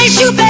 makes you better.